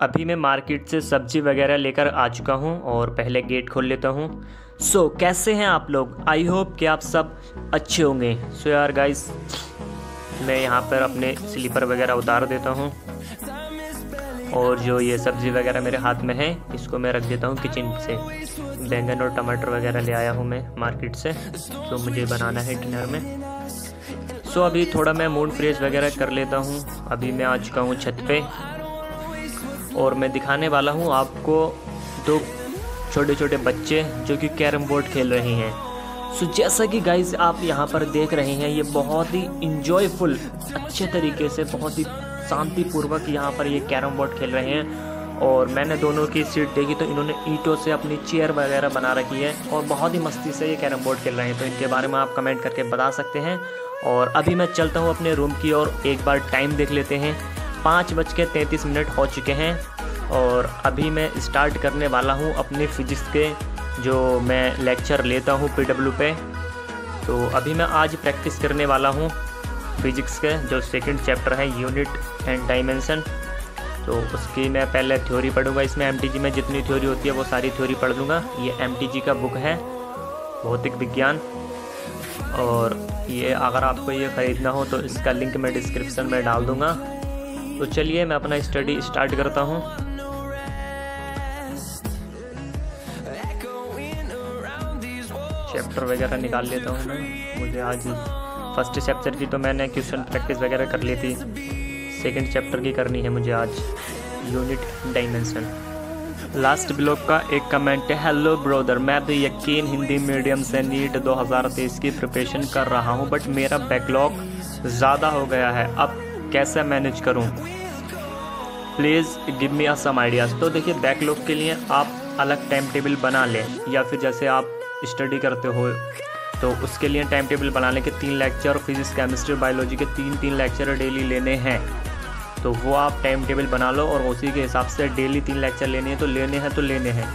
अभी मैं मार्केट से सब्ज़ी वगैरह लेकर आ चुका हूँ और पहले गेट खोल लेता हूँ। सो so, कैसे हैं आप लोग? आई होप कि आप सब अच्छे होंगे। सो यार गाइस मैं यहाँ पर अपने स्लीपर वगैरह उतार देता हूँ। और जो ये सब्ज़ी वगैरह मेरे हाथ में है इसको मैं रख देता हूँ किचन से। बैंगन और टमाटर वगैरह ले आया हूँ मैं मार्केट से तो मुझे बनाना है डिनर में। सो अभी थोड़ा मैं मूड फ्रेश वगैरह कर लेता हूँ। अभी मैं आ चुका हूँ छत पे। और मैं दिखाने वाला हूँ आपको दो छोटे छोटे बच्चे जो कि कैरम बोर्ड खेल रहे हैं। सो जैसा कि गाइज़ आप यहाँ पर देख रहे हैं, ये बहुत ही इंजॉयफुल अच्छे तरीके से बहुत ही शांतिपूर्वक यहाँ पर ये कैरम बोर्ड खेल रहे हैं। और मैंने दोनों की सीट देखी तो इन्होंने ईंटों से अपनी चेयर वगैरह बना रखी है और बहुत ही मस्ती से ये कैरम बोर्ड खेल रहे हैं। तो इनके बारे में आप कमेंट करके बता सकते हैं। और अभी मैं चलता हूँ अपने रूम की और एक बार टाइम देख लेते हैं। पाँच बज के तैंतीस मिनट हो चुके हैं और अभी मैं स्टार्ट करने वाला हूँ अपने फिजिक्स के, जो मैं लेक्चर लेता हूँ पी डब्ल्यू पे। तो अभी मैं आज प्रैक्टिस करने वाला हूँ फिजिक्स के, जो सेकंड चैप्टर है, यूनिट एंड डायमेंशन। तो उसकी मैं पहले थ्योरी पढ़ूँगा, इसमें एमटीजी में जितनी थ्योरी होती है, वो सारी थ्योरी पढ़ लूँगा। ये एमटीजी का बुक है, भौतिक विज्ञान। और ये अगर आपको ये ख़रीदना हो तो इसका लिंक मैं डिस्क्रिप्शन में डाल दूँगा। तो चलिए मैं अपना स्टडी स्टार्ट करता हूँ। चैप्टर वगैरह निकाल लेता हूँ मुझे आज फ़र्स्ट चैप्टर की तो मैंने क्वेश्चन प्रैक्टिस वगैरह कर ली थी। सेकंड चैप्टर की करनी है मुझे आज। यूनिट डायमेंशन लास्ट ब्लॉग का एक कमेंट है हेलो ब्रोदर मैं तो यकीन हिंदी मीडियम से नीट 2023 की प्रिपरेशन कर रहा हूँ बट मेरा बैकलॉग ज़्यादा हो गया है। अब कैसे मैनेज करूँ? Please give me a some ideas तो देखिए बैकलॉग के लिए आप अलग टाइम टेबल बना लें, या फिर जैसे आप स्टडी करते हो तो उसके लिए टाइम टेबल बनाने के तीन लेक्चर फिजिक्स केमिस्ट्री बायोलॉजी के तीन तीन लेक्चर डेली लेने हैं। तो वो आप टाइम टेबल बना लो और उसी के हिसाब से डेली तीन लेक्चर लेने हैं तो लेने हैं तो लेने हैं।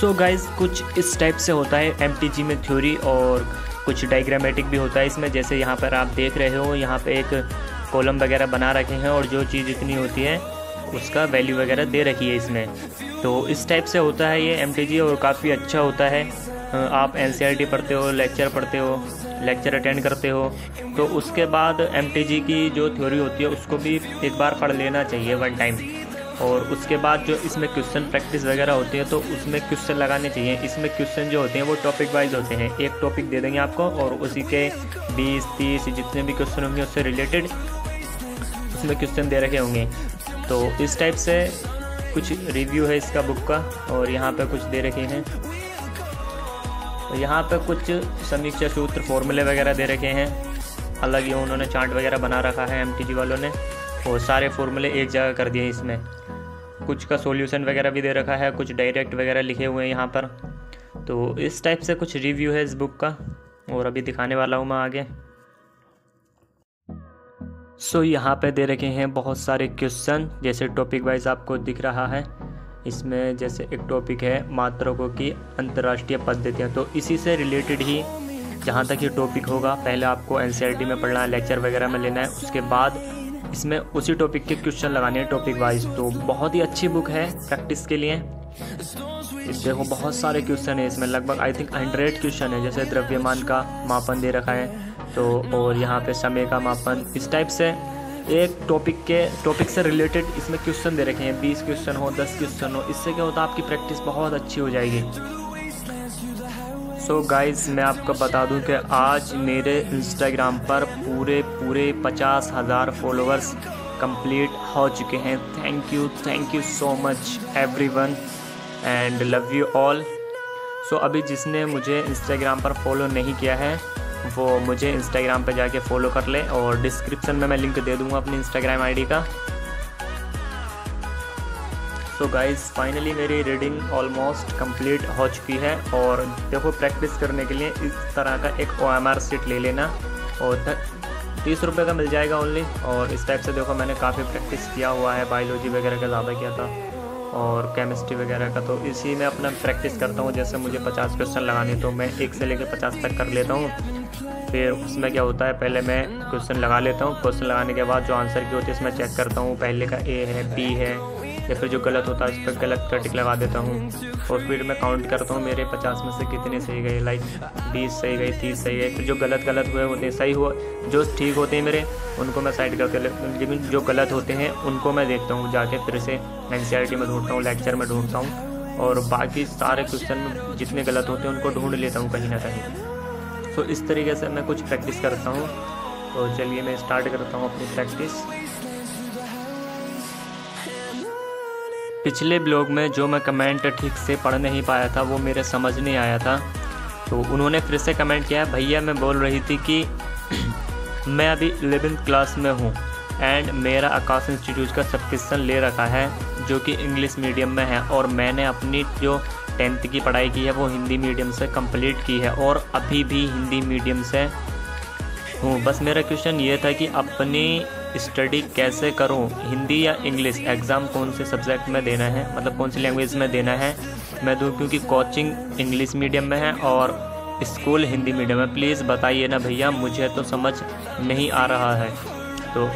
सो गाइज़ कुछ इस टाइप से होता है एमटीजी में थ्योरी और कुछ डायग्रामेटिक भी होता है इसमें। जैसे यहाँ पर आप देख रहे हो, यहाँ पर एक कॉलम वगैरह बना रखे हैं और जो चीज़ इतनी होती है, उसका वैल्यू वगैरह दे रखी है इसमें तो इस टाइप से होता है ये एमटीजी और काफ़ी अच्छा होता है। आप एन पढ़ते हो लेक्चर पढ़ते हो लेक्चर अटेंड करते हो तो उसके बाद एमटीजी की जो थ्योरी होती है, उसको भी एक बार पढ़ लेना चाहिए वन टाइम और उसके बाद जो इसमें क्वेश्चन प्रैक्टिस वगैरह होती है तो उसमें क्वेश्चन लगाने चाहिए। इसमें क्वेश्चन जो होते हैं, वो टॉपिक वाइज होते हैं। एक टॉपिक दे देंगे आपको और उसी के 20 30 जितने भी क्वेश्चन होंगे, उससे रिलेटेड उसमें क्वेश्चन दे रखे होंगे। तो इस टाइप से कुछ रिव्यू है इसका बुक का, और यहाँ पर कुछ दे रखे हैं। तो यहाँ पे कुछ समीक्षा सूत्र फॉर्मूले वगैरह दे रखे हैं। अलग ही उन्होंने चार्ट वगैरह बना रखा है एम वालों ने, और सारे फॉर्मूले एक जगह कर दिए इसमें। कुछ का सॉल्यूशन वगैरह भी दे रखा है, कुछ डायरेक्ट वगैरह लिखे हुए हैं यहाँ पर। तो इस टाइप से कुछ रिव्यू है इस बुक का, और अभी दिखाने वाला हूँ मैं आगे। सो so, यहाँ पे दे रखे हैं बहुत सारे क्वेश्चन जैसे टॉपिक वाइज आपको दिख रहा है। इसमें जैसे एक टॉपिक है मात्रकों की अंतर्राष्ट्रीय पद्धतियाँ। तो इसी से रिलेटेड ही जहाँ तक ये टॉपिक होगा पहले आपको एन e में पढ़ना है लेक्चर वगैरह में लेना है उसके बाद इसमें उसी टॉपिक के क्वेश्चन लगाने हैं टॉपिक वाइज तो बहुत ही अच्छी बुक है प्रैक्टिस के लिए। देखो बहुत सारे क्वेश्चन है इसमें लगभग आई थिंक हंड्रेड क्वेश्चन है जैसे द्रव्यमान का मापन दे रखा है। तो और यहाँ पे समय का मापन इस टाइप से। एक टॉपिक के टॉपिक से रिलेटेड इसमें क्वेश्चन दे रखे हैं। बीस क्वेश्चन हो, दस क्वेश्चन हो, इससे क्या होता है, आपकी प्रैक्टिस बहुत अच्छी हो जाएगी। सो so गाइस मैं आपको बता दूँ कि आज मेरे इंस्टाग्राम पर पूरे पूरे पचास हज़ार फॉलोअर्स कंप्लीट हो चुके हैं। Thank you thank you so much everyone and love you all so अभी जिसने मुझे इंस्टाग्राम पर फॉलो नहीं किया है वो मुझे इंस्टाग्राम पे जाके फॉलो कर ले और डिस्क्रिप्शन में मैं लिंक दे दूँगा अपनी इंस्टाग्राम आईडी का। सो गाइस फाइनली मेरी रीडिंग ऑलमोस्ट कंप्लीट हो चुकी है और देखो प्रैक्टिस करने के लिए इस तरह का एक ओ एम आर सीट ले लेना और तीस रुपये का मिल जाएगा ओनली और इस टाइप से देखो मैंने काफ़ी प्रैक्टिस किया हुआ है बायोलॉजी वगैरह का ज़्यादा किया था। और केमिस्ट्री वगैरह का तो इसी में अपना प्रैक्टिस करता हूँ। जैसे मुझे पचास क्वेश्चन लगाने तो मैं एक से लेकर पचास तक कर लेता हूँ। फिर उसमें क्या होता है, पहले मैं क्वेश्चन लगा लेता हूँ। क्वेश्चन लगाने के बाद जो आंसर की होती है, उसमें चेक करता हूँ, पहले का ए है बी है या फिर जो गलत होता है, उस पर गलत का टिक लगा देता हूँ। और फिर मैं काउंट करता हूँ, मेरे पचास में से कितने सही गए लाइक बीस सही गए, तीस सही गए। फिर जो गलत गलत हुए होते, सही हुआ, जो ठीक होते हैं मेरे, उनको मैं साइड करके लेकिन जो गलत होते हैं, उनको मैं देखता हूँ, जाके फिर से एन में ढूंढता हूँ लेक्चर में ढूंढता हूँ। और बाकी सारे क्वेश्चन जितने गलत होते हैं, उनको ढूंढ लेता हूँ कहीं ना कहीं। तो इस तरीके से मैं कुछ प्रैक्टिस करता हूँ। तो चलिए मैं स्टार्ट करता हूँ अपनी प्रैक्टिस पिछले ब्लॉग में जो मैं कमेंट ठीक से पढ़ नहीं पाया था, वो मेरे समझ नहीं आया था। तो उन्होंने फिर से कमेंट किया, भैया, मैं बोल रही थी कि मैं अभी एलेवेंथ क्लास में हूँ एंड मेरा आकाश इंस्टीट्यूट का सब्सक्रिप्शन ले रखा है, जो कि इंग्लिश मीडियम में है और मैंने अपनी जो टेंथ की पढ़ाई की है, वो हिंदी मीडियम से कंप्लीट की है और अभी भी हिंदी मीडियम से हूँ। बस मेरा क्वेश्चन ये था कि अपनी स्टडी कैसे करूँ? हिंदी या इंग्लिश? एग्ज़ाम कौन से सब्जेक्ट में देना है? मतलब कौन सी लैंग्वेज में देना है? मैं दूँ क्योंकि कोचिंग इंग्लिश मीडियम में है और स्कूल हिंदी मीडियम में प्लीज़ बताइए ना भैया, मुझे तो समझ नहीं आ रहा है। तो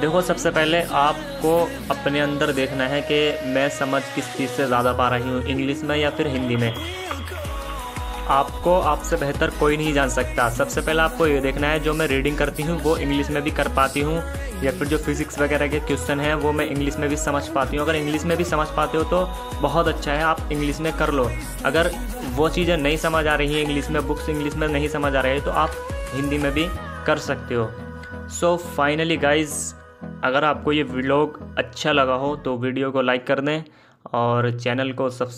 देखो, सबसे पहले आपको अपने अंदर देखना है कि मैं समझ किस चीज़ से ज़्यादा पा रही हूँ इंग्लिश में या फिर हिंदी में। आपको आपसे बेहतर कोई नहीं जान सकता। सबसे पहले आपको ये देखना है, जो मैं रीडिंग करती हूँ, वो इंग्लिश में भी कर पाती हूँ, या फिर जो फिज़िक्स वगैरह के क्वेश्चन हैं, वो मैं इंग्लिश में भी समझ पाती हूँ। अगर इंग्लिश में भी समझ पाते हो तो बहुत अच्छा है, आप इंग्लिश में कर लो। अगर वो चीज़ें नहीं समझ आ रही हैं इंग्लिश में बुक्स इंग्लिश में नहीं समझ आ रही है तो आप हिंदी में भी कर सकते हो। सो फाइनली गाइज़ अगर आपको ये व्लॉग अच्छा लगा हो तो वीडियो को लाइक कर दें, और चैनल को सब्स